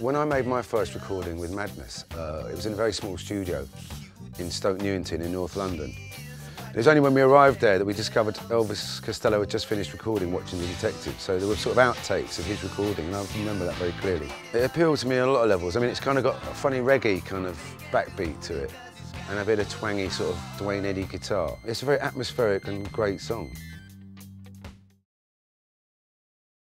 When I made my first recording with Madness, uh, it was in a very small studio in Stoke Newington in North London. It was only when we arrived there that we discovered Elvis Costello had just finished recording Watching the Detective, so there were sort of outtakes of his recording, and I remember that very clearly. It appealed to me on a lot of levels. I mean, it's kind of got a funny reggae kind of backbeat to it, and a bit of twangy sort of Duane Eddy guitar. It's a very atmospheric and great song.